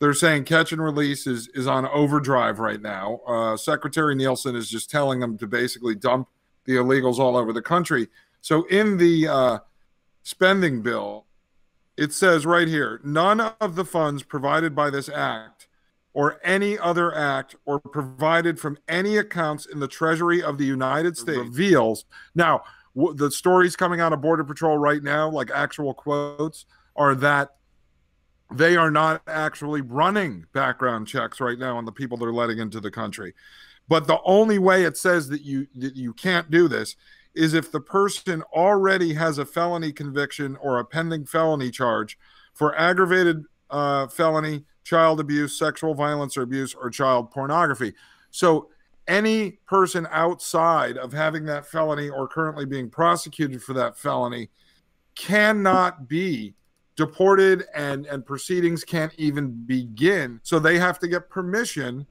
they're saying catch and release is is on overdrive right now. Uh, Secretary Nielsen is just telling them to basically dump the illegals all over the country. So in the uh, spending bill, it says right here, none of the funds provided by this act or any other act or provided from any accounts in the Treasury of the United States reveals. Now, w- the stories coming out of Border Patrol right now, like actual quotes, are that they are not actually running background checks right now on the people they're letting into the country. But the only way it says that you that you can't do this is if the person already has a felony conviction or a pending felony charge for aggravated uh, felony, child abuse, sexual violence or abuse, or child pornography. So any person outside of having that felony or currently being prosecuted for that felony cannot be deported and and proceedings can't even begin. So they have to get permission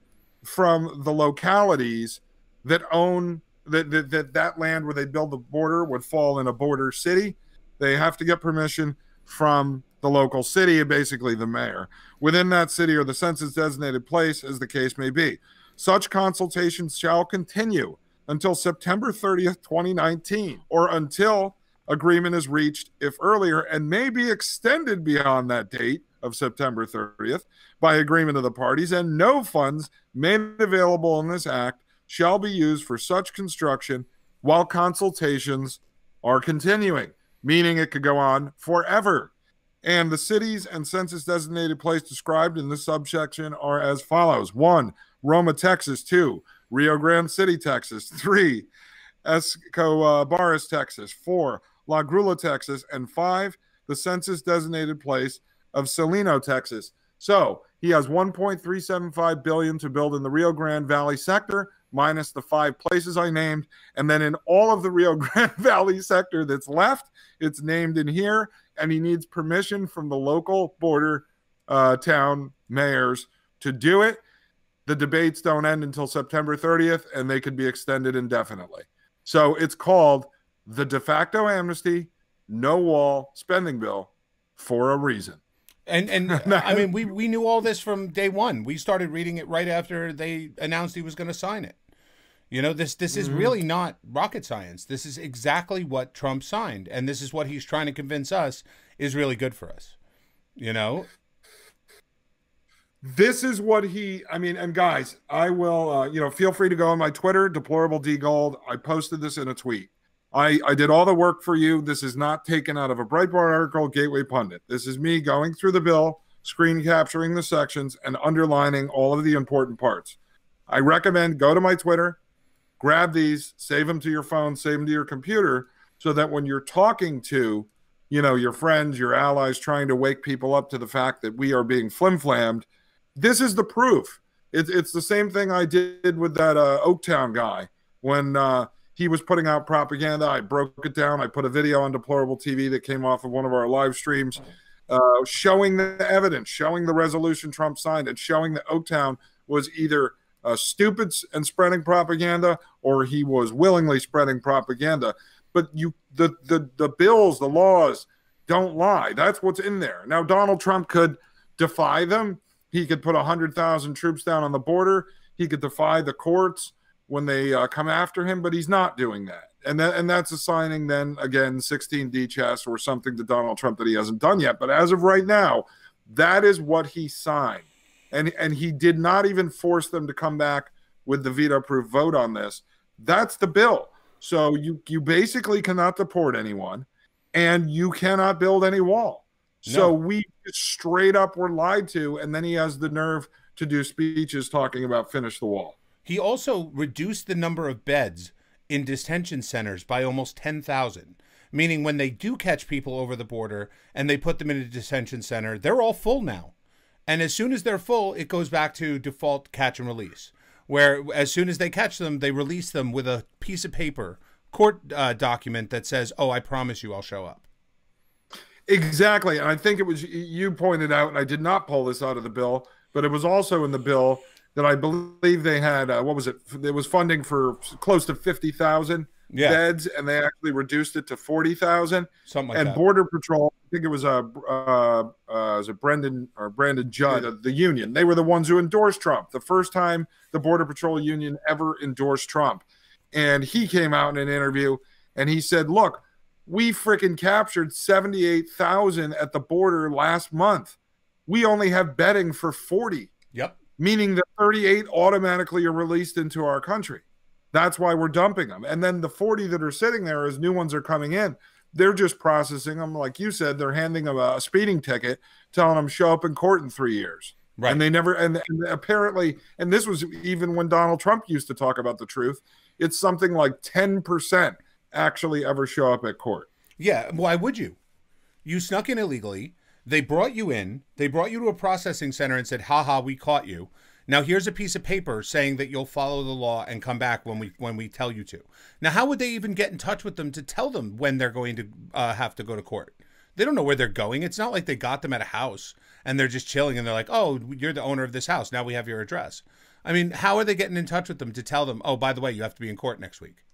from the localities that own that, that that that land where they build the border would fall in a border city. They have to get permission from the local city basically the mayor. Within that city or the census designated place as the case may be. Such consultations shall continue until september 30th 2019 or until agreement is reached if earlier and may be extended beyond that date of September 30th by agreement of the parties, and no funds made available in this act shall be used for such construction while consultations are continuing, meaning it could go on forever. And the cities and census designated place described in this subsection are as follows. One, Roma, Texas, two, Rio Grande City, Texas, three, Escobares, Texas, four, La Grulla, Texas, and five, the census designated place of Salino, Texas. So he has 1.375 billion to build in the Rio Grande Valley sector, minus the five places I named, and then in all of the Rio Grande Valley sector that's left, it's named in here, and he needs permission from the local border uh, town mayors to do it. The debates don't end until September 30th, and they could be extended indefinitely. So it's called the de facto amnesty, no wall spending bill for a reason. And and I mean we we knew all this from day one. We started reading it right after they announced he was going to sign it. You know, this this is mm-hmm. really not rocket science. This is exactly what Trump signed and this is what he's trying to convince us is really good for us. You know? This is what he I mean, and guys, I will uh, you know, feel free to go on my Twitter, deplorable D Gold. I posted this in a tweet. I, I did all the work for you. This is not taken out of a Breitbart article, Gateway Pundit. This is me going through the bill, screen capturing the sections, and underlining all of the important parts. I recommend go to my Twitter, grab these, save them to your phone, save them to your computer, so that when you're talking to, you know, your friends, your allies, trying to wake people up to the fact that we are being flimflammed, this is the proof. It's it's the same thing I did with that uh, Oaktown guy when. Uh, he was putting out propaganda. I broke it down. I put a video on Deplorable TV that came off of one of our live streams, uh, showing the evidence, showing the resolution Trump signed, and showing that Oaktown was either uh, stupid and spreading propaganda or he was willingly spreading propaganda. But you, the the the bills, the laws don't lie. That's what's in there. Now Donald Trump could defy them. He could put a hundred thousand troops down on the border. He could defy the courts when they uh, come after him, but he's not doing that. And that, and that's assigning then again 16D chess or something to Donald Trump that he hasn't done yet. But as of right now, that is what he signed, and and he did not even force them to come back with the veto-proof vote on this. That's the bill. So you you basically cannot deport anyone, and you cannot build any wall. No. So we straight up were lied to, and then he has the nerve to do speeches talking about finish the wall. He also reduced the number of beds in detention centers by almost 10,000, meaning when they do catch people over the border and they put them in a detention center, they're all full now. And as soon as they're full, it goes back to default catch and release, where as soon as they catch them, they release them with a piece of paper, court uh, document that says, "Oh, I promise you, I'll show up." Exactly, and I think it was you pointed out, and I did not pull this out of the bill, but it was also in the bill that I believe they had. Uh, what was it? There was funding for close to fifty thousand Yeah. beds, and they actually reduced it to forty thousand. Something like and that. Border Patrol, I think it was a uh, uh, was it Brendan or Brandon Judd, the, the union. They were the ones who endorsed Trump. The first time the Border Patrol union ever endorsed Trump, and he came out in an interview and he said, "Look, we freaking captured seventy eight thousand at the border last month. We only have bedding for forty, yep. Meaning that thirty eight automatically are released into our country." That's why we're dumping them. And then the 40 that are sitting there as new ones are coming in, they're just processing them. Like you said, they're handing them a speeding ticket, telling them show up in court in three years. Right. And they never, and, and apparently, and this was even when Donald Trump used to talk about the truth, it's something like 10% actually ever show up at court. Yeah, why would you? You snuck in illegally. They brought you in. They brought you to a processing center and said, "Ha ha, we caught you." Now here's a piece of paper saying that you'll follow the law and come back when we when we tell you to. Now, how would they even get in touch with them to tell them when they're going to uh, have to go to court? They don't know where they're going. It's not like they got them at a house and they're just chilling and they're like, "Oh, you're the owner of this house. Now we have your address." I mean, how are they getting in touch with them to tell them, "Oh, by the way, you have to be in court next week"?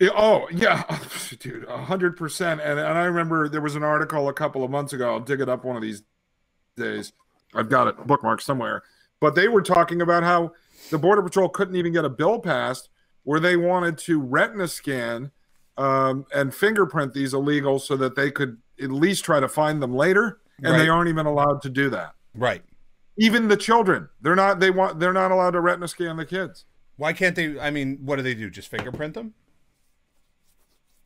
Yeah, oh yeah, dude, hundred percent. And and I remember there was an article a couple of months ago. I'll dig it up one of these days. I've got it bookmarked somewhere. But they were talking about how the border patrol couldn't even get a bill passed where they wanted to retina scan um, and fingerprint these illegals so that they could at least try to find them later, and Right. they aren't even allowed to do that. Right. Even the children, they're not. They want. They're not allowed to retina scan the kids. Why can't they? I mean, what do they do? Just fingerprint them?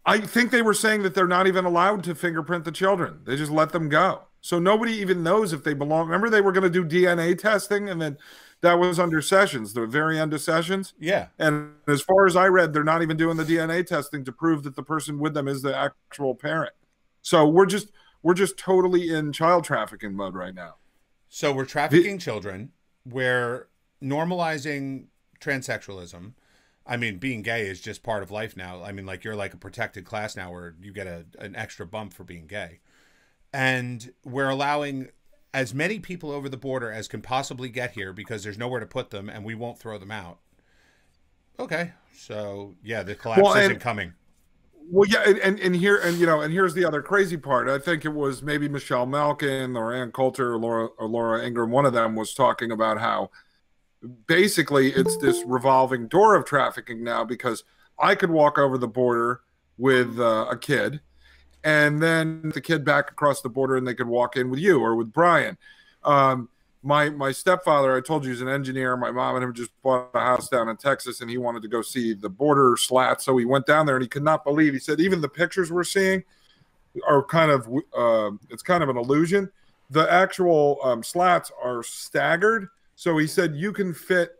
I think they were saying that they're not even allowed to fingerprint the children. They just let them go. So nobody even knows if they belong. Remember, they were going to do DNA testing, and then that was under Sessions, the very end of Sessions. Yeah. And as far as I read, they're not even doing the DNA testing to prove that the person with them is the actual parent. So we're just we're just totally in child trafficking mode right now. So we're trafficking children. We're normalizing transsexualism. I mean, being gay is just part of life now. I mean, like you're like a protected class now, where you get a an extra bump for being gay, and we're allowing as many people over the border as can possibly get here because there's nowhere to put them, and we won't throw them out. Okay, so yeah, the collapse Well, isn't coming. Well, yeah, and, and and here and you know, and here's the other crazy part. I think it was maybe Michelle Malkin or Ann Coulter or Laura or Laura Ingraham. One of them was talking about how basically it's this revolving door of trafficking now because I could walk over the border with uh, a kid, and then the kid back across the border, and they could walk in with you or with Brian. Um, my my stepfather, I told you, is an engineer. My mom and him just bought a house down in Texas, and he wanted to go see the border slat. So he went down there, and he could not believe. He said even the pictures we're seeing are kind of uh, it's kind of an illusion. The actual um, slats are staggered. So he said you can fit,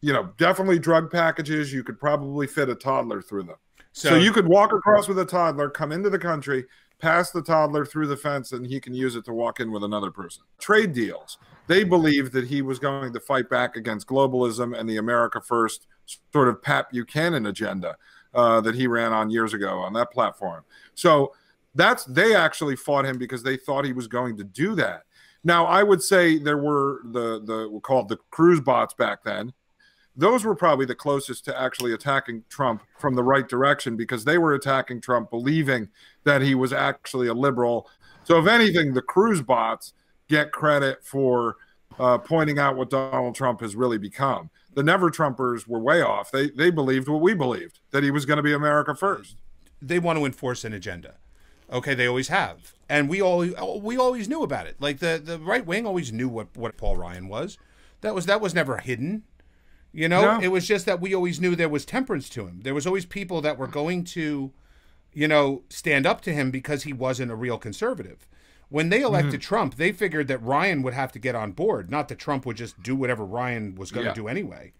you know, definitely drug packages. You could probably fit a toddler through them. So, So, you could walk across with a toddler, come into the country, pass the toddler through the fence, and he can use it to walk in with another person. Trade deals. They believed that he was going to fight back against globalism and the America First sort of Pat Buchanan agenda uh, that he ran on years ago on that platform. So that's they actually fought him because they thought he was going to do that. Now I would say there were the the we called the Cruz bots back then those were probably the closest to actually attacking Trump from the right direction because they were attacking Trump believing that he was actually a liberal. So, if anything, the Cruz bots get credit for uh, pointing out what Donald Trump has really become. The Never Trumpers were way off. They they believed what we believed that he was going to be America first. they want to enforce an agenda. Okay, they always have, and we always we always knew about it. Like the the right wing always knew what what Paul Ryan was. That was that was never hidden. You know, No. it was just that we always knew there was temperance to him. There was always people that were going to, you know, stand up to him because he wasn't a real conservative. When they elected mm-hmm. Trump, they figured that Ryan would have to get on board, not that Trump would just do whatever Ryan was going to Yeah. do anyway.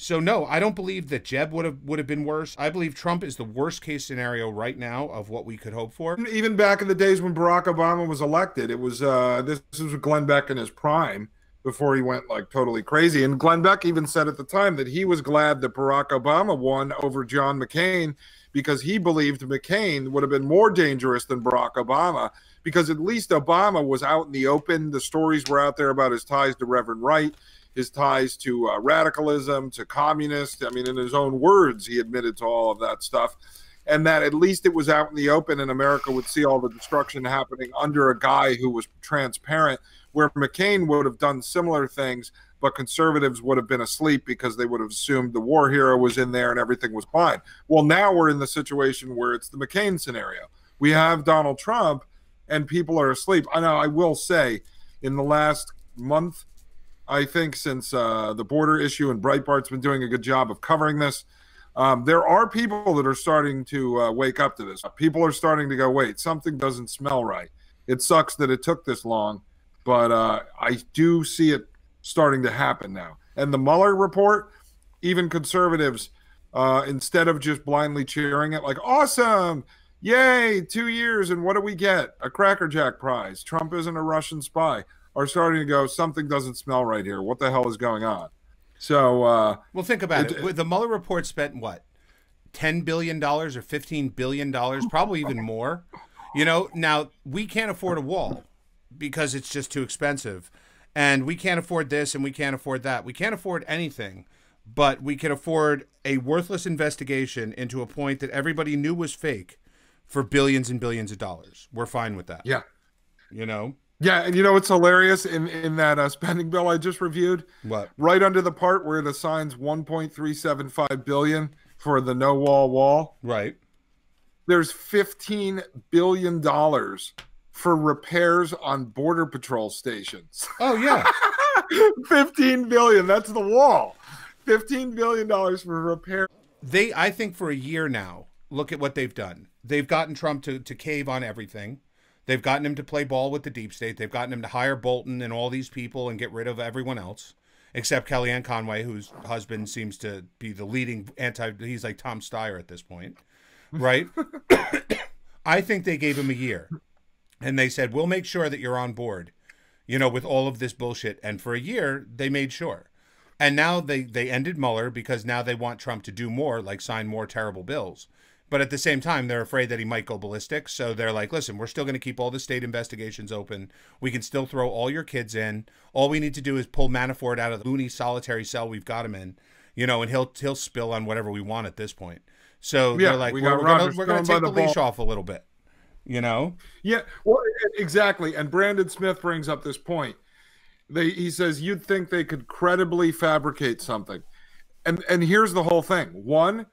So no, I don't believe that Jeb would have would have been worse. I believe Trump is the worst case scenario right now of what we could hope for. Even back in the days when Barack Obama was elected, it was uh, this, this was Glenn Beck in his prime before he went like totally crazy. And Glenn Beck even said at the time that he was glad that Barack Obama won over John McCain because he believed McCain would have been more dangerous than Barack Obama because at least Obama was out in the open. The stories were out there about his ties to Reverend Wright, his ties to uh, radicalism, to communist. I mean, in his own words, he admitted to all of that stuff. And that at least it was out in the open and America would see all the destruction happening under a guy who was transparent, where McCain would have done similar things but conservatives would have been asleep because they would have assumed the war hero was in there and everything was fine. Well, now we're in the situation where it's the McCain scenario. We have Donald Trump and people are asleep. I know I will say in the last month, I think since uh, the border issue and Breitbart's been doing a good job of covering this, um, there are people that are starting to uh, wake up to this. People are starting to go, wait, something doesn't smell right. It sucks that it took this long, but uh, I do see it starting to happen now. And the Mueller report, even conservatives, uh, instead of just blindly cheering it, like, awesome, yay, two years, and what do we get? A Cracker Jack prize. Trump isn't a Russian spy. Are starting to go, something doesn't smell right here. What the hell is going on? So, uh, well, think about it. it. The Mueller report spent what, ten billion dollars or fifteen billion dollars, probably even more. You know, now we can't afford a wall because it's just too expensive and we can't afford this and we can't afford that. We can't afford anything, but we can afford a worthless investigation into a point that everybody knew was fake for billions and billions of dollars. We're fine with that. Yeah. You know? Yeah, and you know what's hilarious in in that uh, spending bill I just reviewed? What? Right under the part where it assigns 1.375 billion for the no wall wall. Right. There's 15 billion dollars for repairs on border patrol stations. Oh yeah. 15 billion, that's the wall. 15 billion dollars for repair. They I think for a year now, look at what they've done. They've gotten Trump to to cave on everything. They've gotten him to play ball with the deep state. They've gotten him to hire Bolton and all these people and get rid of everyone else except Kellyanne Conway, whose husband seems to be the leading anti. He's like Tom Steyer at this point, right? I think they gave him a year and they said we'll make sure that you're on board you know with all of this bullshit and for a year they made sure and now they they ended Mueller because now they want Trump to do more like sign more terrible bills but at the same time they're afraid that he might go ballistic. So they're like listen we're still going to keep all the state investigations open. We can still throw all your kids in. All we need to do is pull Manafort out of the loony solitary cell we've got him in you know and he'll he'll spill on whatever we want at this point. So yeah, they're like we gonna, we're gonna take the, the leash off a little bit you know? Yeah, well, exactly. And Brandon Smith brings up this point. They, he says you'd think they could credibly fabricate something, and and here's the whole thing: one,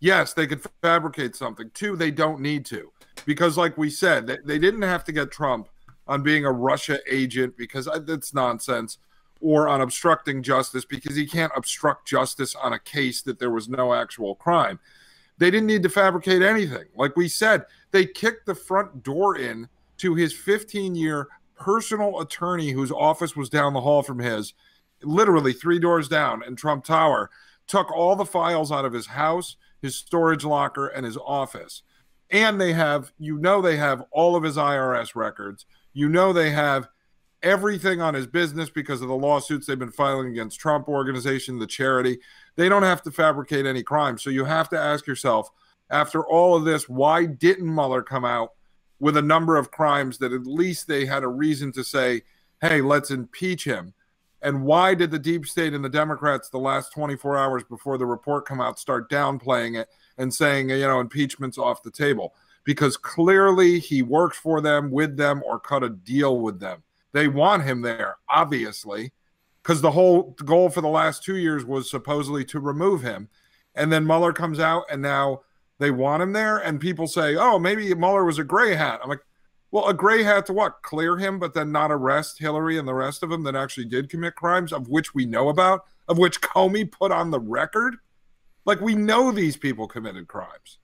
yes, they could fabricate something. Two, they don't need to, because like we said, they, they didn't have to get Trump on being a Russia agent because uh, that's nonsense, or on obstructing justice because he can't obstruct justice on a case that there was no actual crime. They didn't need to fabricate anything. Like we said, they kicked the front door in to his 15 year personal attorney whose office was down the hall from his, literally three doors down in Trump Tower, took all the files out of his house, his storage locker, and his office. And they have, you know, they have all of his IRS records. You know, they have everything on his business because of the lawsuits they've been filing against Trump organization, the charity. They don't have to fabricate any crime. So you have to ask yourself, after all of this, why didn't Mueller come out with a number of crimes that at least they had a reason to say, hey, let's impeach him? And why did the deep state and the Democrats, the last 24 hours before the report come out, start downplaying it and saying, you know, impeachment's off the table? Because clearly he works for them, with them, or cut a deal with them. They want him there, obviously, because the whole goal for the last two years was supposedly to remove him. And then Mueller comes out and now they want him there. And people say, oh, maybe Mueller was a gray hat. I'm like, well, a gray hat to what? Clear him, but then not arrest Hillary and the rest of them that actually did commit crimes, of which we know about, of which Comey put on the record. Like, we know these people committed crimes.